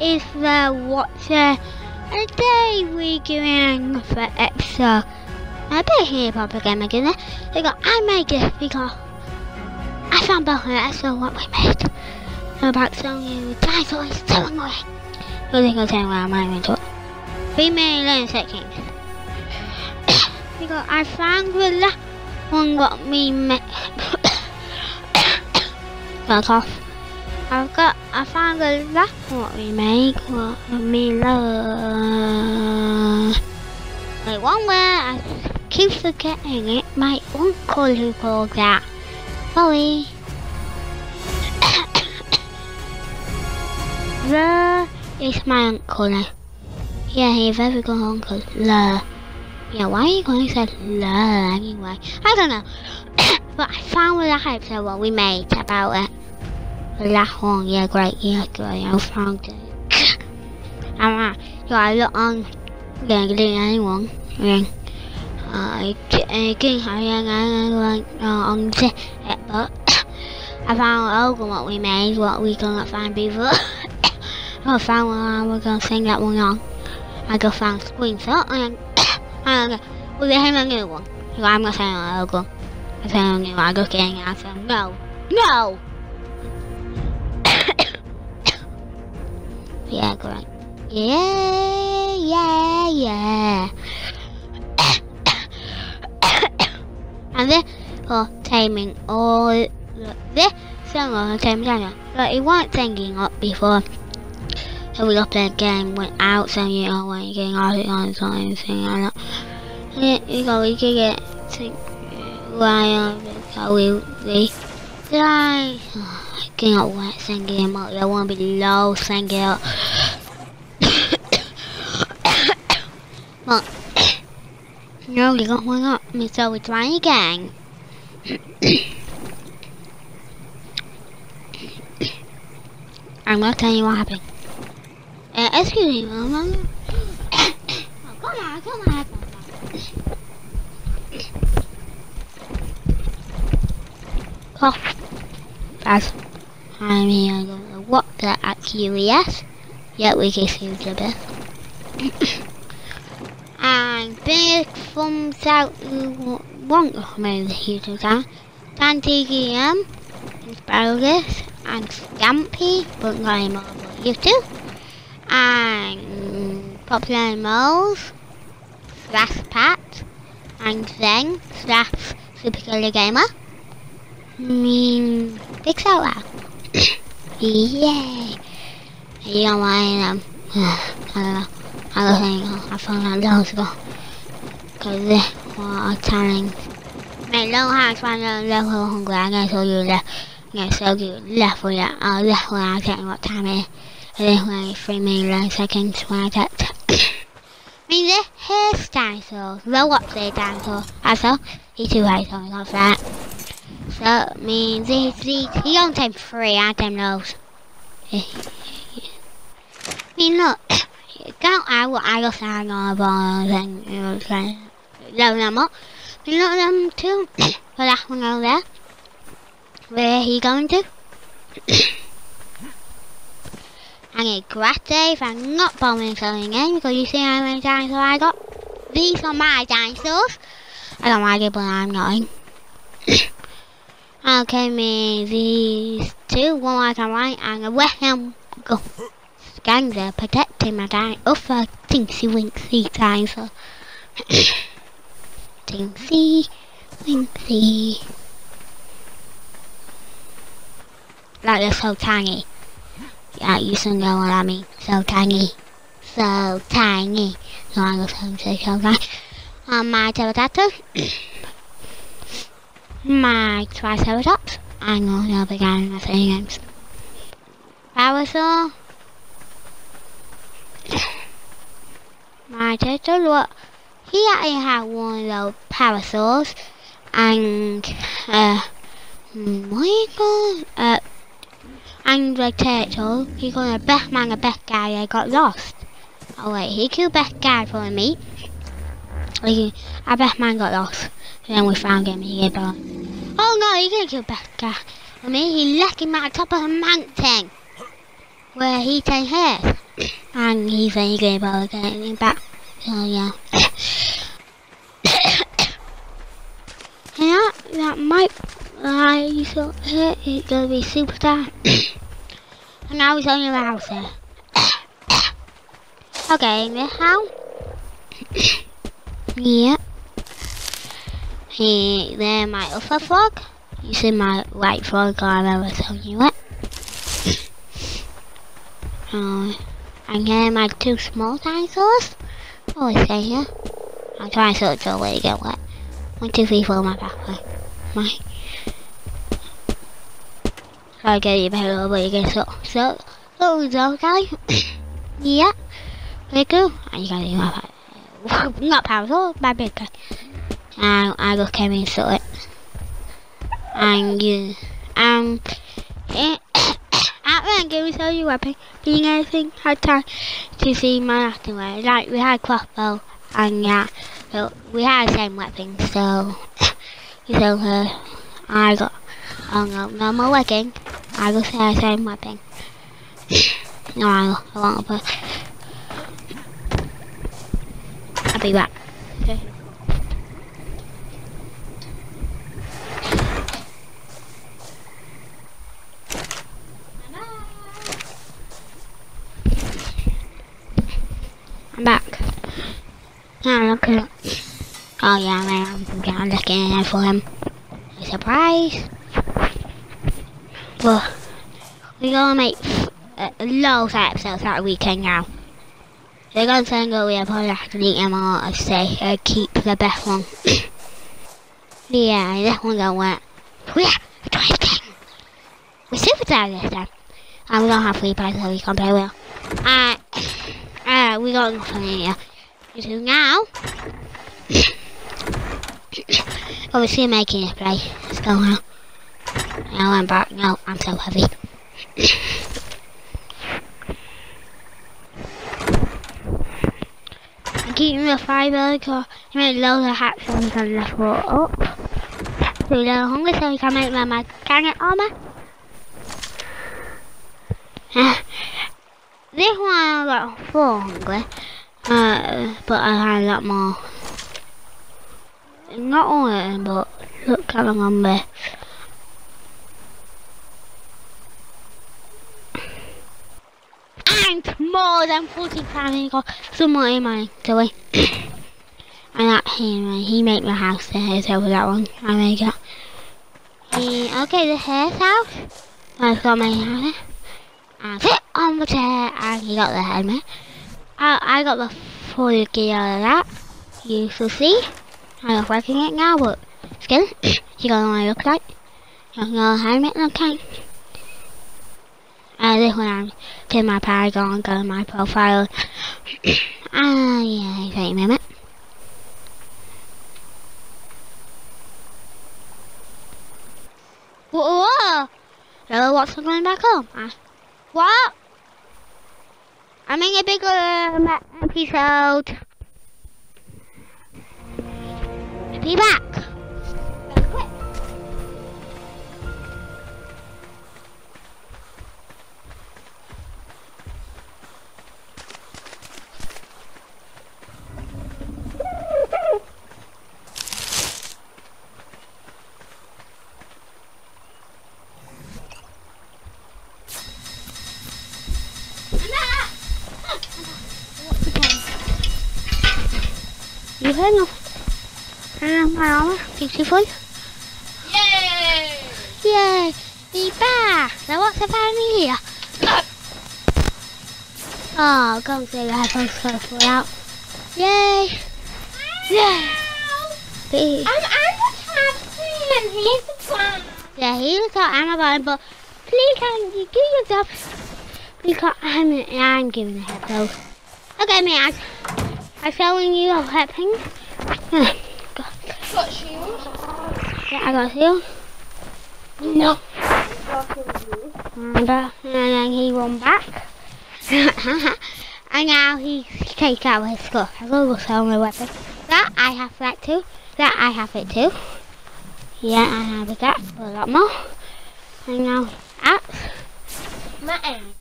is the Watcher, and today we're doing for episode. I bet here Papa Game again. Because I made this because I found both of that's so what we made. About something with dinosaurs so annoying. So they well I'm not into it. We made learn second. because I found the last one what we made. Fuck off. I've got, I found the last what we make, what we love. Like one where I keep forgetting it, my uncle who called that. Sorry. is my uncle. Yeah, he's a very good uncle. La. Yeah, why are you going to say la anyway? I don't know. but I found the last episode what we made about it. Last one, yeah, great, yeah, great, I found it. Alright, so I look on, yeah, getting anyone, yeah. Uh, kinh hỏi uh, on the but I found over what we made, what we gonna find before. I found one, we're gonna sing that one on. I go find screenshot and I'm we have a new one. So I'm gonna say an old one. I say a new one, I go getting out, so no, no! Yeah, great. Yeah, yeah, yeah. and this for taming all this song for taming down but it wasn't thinking up before so we got the game went out you know when you're getting all the on something like that and you go we can get to uh, why uh, so we we did I getting up wet singing up there won't be low singing up but no, you got one up. So we try again. I'm gonna tell you what happened. Uh, excuse me, Mama. oh, come on, come on. Cough. That's I mean, I don't know what that actually is. Yet we can see the bit. and big thumbs out who want to come over here to that. Dan TDM, Asparagus, and Scampy, but not anymore, but used to. And Popular Moles, slash Pat, and Zen, slash Super Killer Gamer. I mean, big shout out. Yay! You know why I am. I don't know. I was saying, I found out loads ago. Cause this was a challenge. Mày lâu hai fan lâu hơn không quá nghe số gì là nghe số gì là phụ là ở là hoa chạy một time này. Đây hoa free me là second hoa chạy. Mình this hairstyle so low up there dinosaur. Also, he too high so like that. So it means he, he, he don't three, I don't know. I mean look các ai của ai có sai ngồi bò thành lâu nằm á mình lo làm thứ và đặt một ngầu đó where he going to? I get karate if I'm not bombing something again because you see how many times I got? These are my dinosaurs. I don't like it but I'm not okay me these two one like I right and a wet him go Gangster protecting my dinosaur over Tinksy Winksy dinosaur. Tinksy Winksy. Like they're so tiny. Yeah, you should know what I mean. So tiny. So tiny. So I was going to say so tiny. Um, my pterodactyl. my triceratops. I know they'll be getting my things. Parasaur. my turtle look here I have one of those parasaurs and uh call uh and the turtle he called a Batman a best guy I got lost. Oh wait, he killed best guy for me. He, a Batman got lost. And then we found him here, but... Oh no, he didn't kill best I mean. He left him at the top of a mountain where he take hair. and he's very good about getting him back. So yeah. yeah, that might rise up here. It's gonna be super superstar. and now he's on your house here. okay, this house. yeah. He, there my other frog. You see my white frog, I remember telling you it. Uh, and here my two small dinosaurs. Oh, it's there here. I'm trying to search for where to get wet. One, two, three, four, my backpack. My. Try to get you better where you get so. So, so, so, guy. yeah. Very cool. And you gotta do my power. Not power, my big guy. And I got Kevin so it. And you. Um. Eh, I'm going to show you weapon. Being anything had time to see my acting way. Like we had crossbow and yeah, so we had the same weapon. So so uh, I got oh no no more weapon. I got the same weapon. no, I, I won't put. I'll be back. Okay. I'm back. Now look at Oh yeah, man, I'm looking in for him. Surprise! Well, we're gonna make uh, loads of episodes that weekend now. They're gonna send go we probably have to delete them all and say uh, keep the best one. yeah, this one don't work. Yeah, try again. We're super tired this time. And we don't have free play so we can play well. Uh, uh, we got nothing in here. So now, obviously making a play. Let's go now. Now I'm back. No, I'm so heavy. I'm keeping the fibre because I made loads of hats and can lift water up. So they're hungry so we can make my mechanic armor. this one I got four hungry. Uh, but I had a lot more. Not all of them, but look how long I'm. And more than 40 pounds got some more in my toy. and that him, he made my house there, so that one, I made it. Uh, okay, the hair's house. I've got my hair. And sit on the chair, and he got the helmet. I, I got the full gear of that. You shall see. I'm working it now, but still, you got what I look like. How I look like. Uh, this one I'm to my Paragon, go to my profile. Ah, uh, yeah, wait a minute. Whoa! Hello, what's going back home? Uh, what? I'm in a bigger um, episode. Be back. You heard no? My armor, beautiful. Yay! Yay! Back! Now what's the family here? Oh, come see the headphones fall out. Yay! Yay! Be I'm Anna Thompson and here's the plan. yeah, he was got Amazon, but please can you give yourself because I'm I'm giving the headphones. Okay, man. I'm showing you a shoes? Yeah, I got you. No. And, uh, and then he run back. and now he takes out his scuff. I will sell my weapon. That I have that too. That I have it too. Yeah, I have that, but a lot more. And now axe. My aunt.